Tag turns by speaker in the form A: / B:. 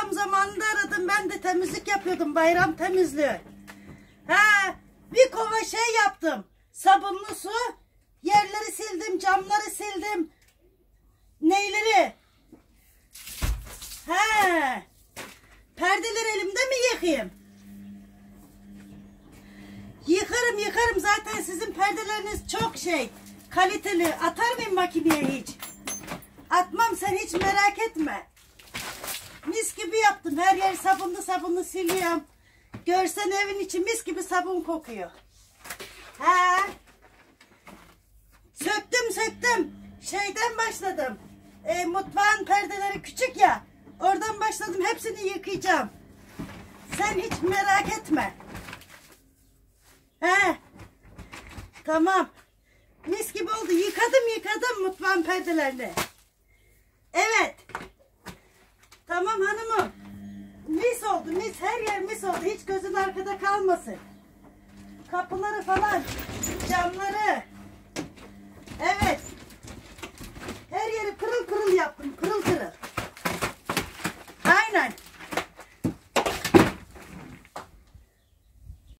A: Tam zamanında aradım. Ben de temizlik yapıyordum. Bayram temizliği. Ha, bir kova şey yaptım. Sabunlu su. Yerleri sildim, camları sildim. Neyleri? He. Perdeleri elimde mi yıkayayım? Yıkarım yıkarım zaten sizin perdeleriniz çok şey kaliteli atar mıyım makineye hiç? Atmam sen hiç merak etme. Yaptım her yer sabunlu sabunlu siliyorum. Görsen evin içi mis gibi sabun kokuyor. He. Söktüm söktüm. Şeyden başladım. E, mutfağın perdeleri küçük ya. Oradan başladım hepsini yıkayacağım. Sen hiç merak etme. He. Tamam. Mis gibi oldu. Yıkadım yıkadım mutfağın perdelerini. Evet. Tamam hanımım. Mis. Her yer mis oldu. Hiç gözün arkada kalmasın. Kapıları falan, camları,